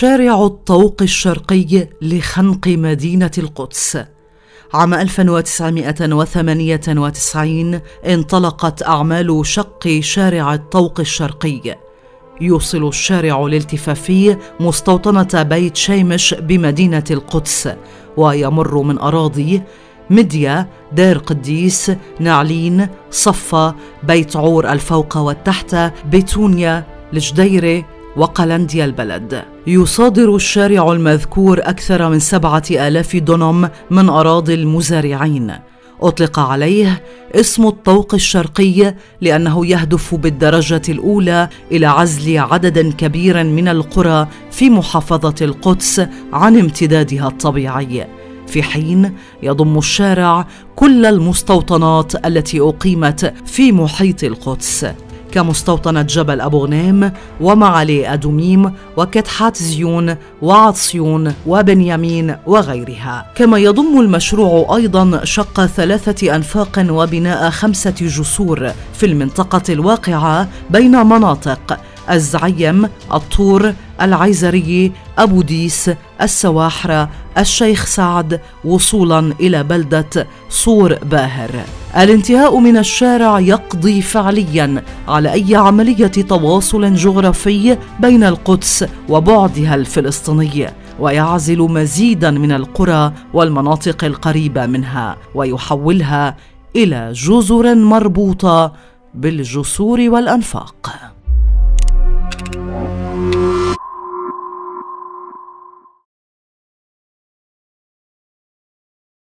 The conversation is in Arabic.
شارع الطوق الشرقي لخنق مدينة القدس. عام 1998 انطلقت أعمال شق شارع الطوق الشرقي. يوصل الشارع الالتفافي مستوطنة بيت شيمش بمدينة القدس ويمر من أراضي مديا دير قديس نعلين صفا بيت عور الفوق والتحت بيتونيا الجديرة وقلنديا البلد. يصادر الشارع المذكور أكثر من سبعة آلاف دونم من أراضي المزارعين. أطلق عليه اسم الطوق الشرقي لأنه يهدف بالدرجة الأولى إلى عزل عدد كبير من القرى في محافظة القدس عن امتدادها الطبيعي. في حين يضم الشارع كل المستوطنات التي أقيمت في محيط القدس. كمستوطنة جبل أبو غنيم ومعالي أدوميم وكتحات زيون وعطسيون وبنيامين وغيرها. كما يضم المشروع أيضا شق ثلاثة أنفاق وبناء خمسة جسور في المنطقة الواقعة بين مناطق الزعيم الطور العيزري أبو ديس السواحرة الشيخ سعد وصولا إلى بلدة صور باهر. الانتهاء من الشارع يقضي فعليا على أي عملية تواصل جغرافي بين القدس وبعدها الفلسطيني ويعزل مزيدا من القرى والمناطق القريبة منها ويحولها إلى جزر مربوطة بالجسور والأنفاق.